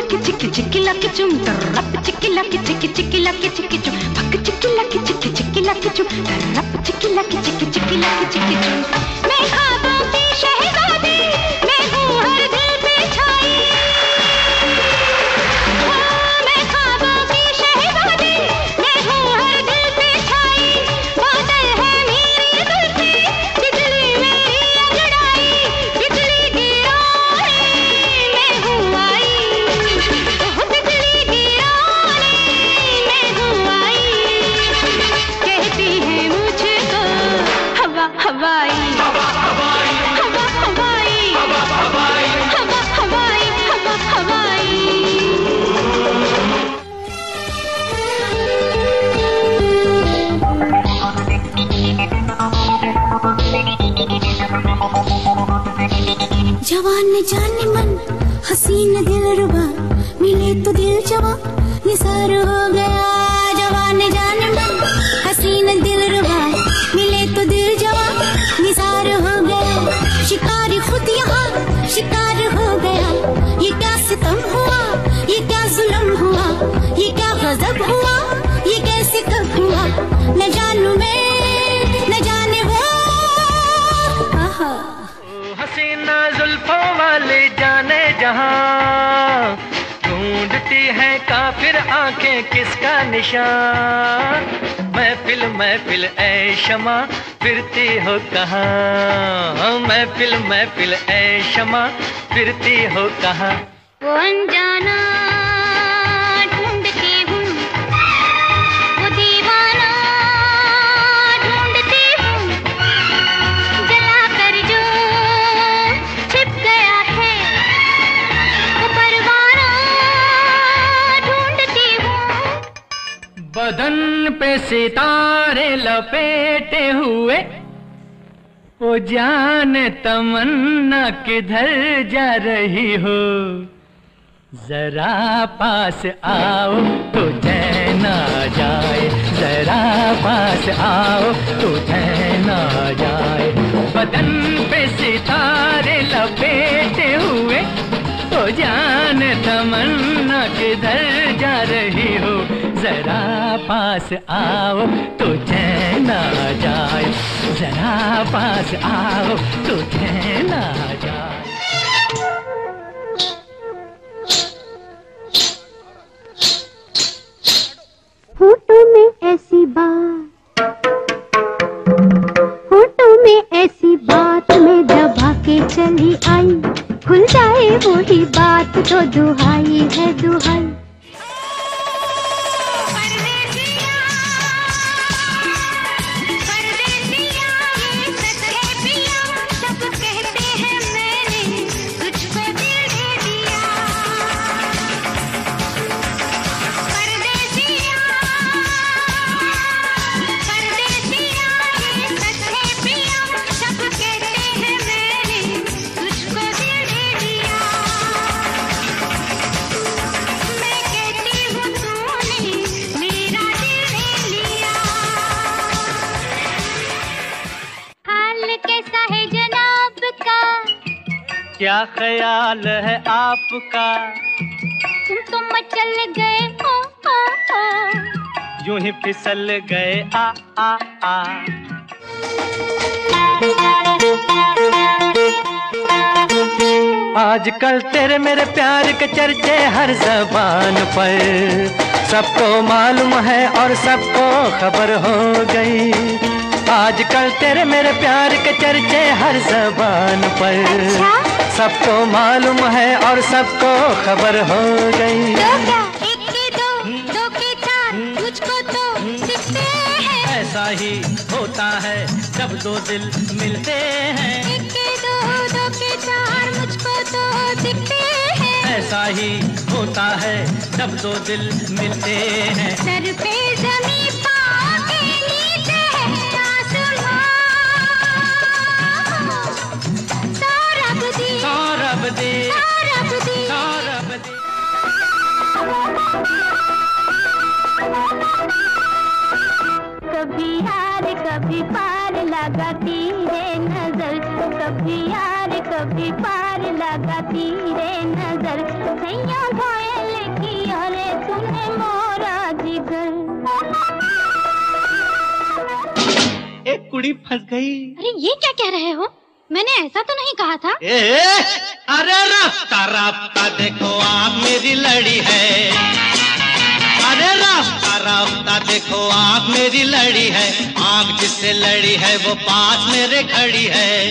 Lucky चिकी चिकी lucky चुम तरप चिकी lucky चिकी चिकी lucky चिकी चुम पक चिकी लकी चिकी चिकी लकी चुम तरप चिकी लकी चिकी चिकी लकी चिकी चुम। जवान जाने मन, हसीन दिल रुबा। मिले तो दिल जवा, निसार हो गया जवान जाने मन, हसीन दिल रुबा। मिले तो दिल जवा, निसार हो गया। शिकार खुद यहाँ, शिकार हो गया। ये क्या सितम हुआ, ये क्या जुल्म हुआ, ये क्या गजब हुआ, ये कैसे कब हुआ? न जानू मैं जुल्फों वाले जाने जहाँ। ढूंढती है काफिर आँखें किसका निशान? महफिल महफिल, ऐ शमा, फिरती हो कहाँ? महफिल महफिल, ऐ शमा, फिरती हो कहाँ? कौन अनजाना बदन पे सितारे लपेटे हुए, ओ जान तमन्ना किधर जा रही हो। जरा पास आओ तो चैन जाए, जरा पास आओ तो चैन जाए। बदन पास आओ तो आ जाए। जरा पास आओ तो चैन जाए। फ़ोटो में ऐसी बात, फ़ोटो में ऐसी बात में दबा के चली आई, खुल जाए वही बात तो दुहाई है दुहाई। क्या ख्याल है आपका? तुम तो मचल गए हो, हो, हो। यूँ ही फिसल गए आ आ आ। आजकल तेरे मेरे प्यार के चर्चे हर जबान पर। सबको मालूम है और सबको खबर हो गई। आजकल तेरे मेरे प्यार के चर्चे हर जबान पर। अच्छा? सबको मालूम है और सबको खबर हो गई। तो क्या? एक के दो दो के चार मुझको तो दिखते हैं। ऐसा ही होता है जब दो दिल मिलते हैं। एक के दो दो के चार मुझको तो दिखते हैं। ऐसा ही होता है जब दो दिल मिलते हैं। सर पे जमी पार लगाती है नज़र कभी यार कभी पार लगाती रे नज़र। सैया घायल किया रे तूने मोरा जिगर। एक कुड़ी फंस गई। अरे ये क्या कह रहे हो? मैंने ऐसा तो नहीं कहा था। ए, ए, अरे रास्ता रास्ता देखो आप मेरी लड़ी है। अरे रास्ता देखो आप मेरी लड़ी है। आँख जिससे लड़ी है, वो पास मेरे खड़ी है।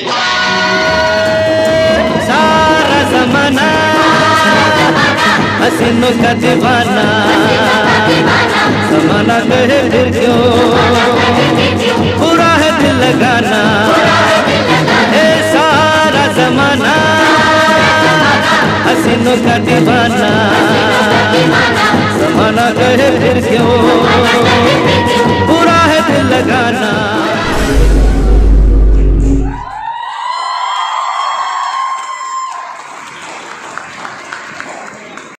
सारा जमाना हसीनों का दीवाना। जमाना कहे फिर क्यों? है दिल लगाना। ए, सारा जमाना हसीनों का दीवाना। जमाना कहे फिर क्यों?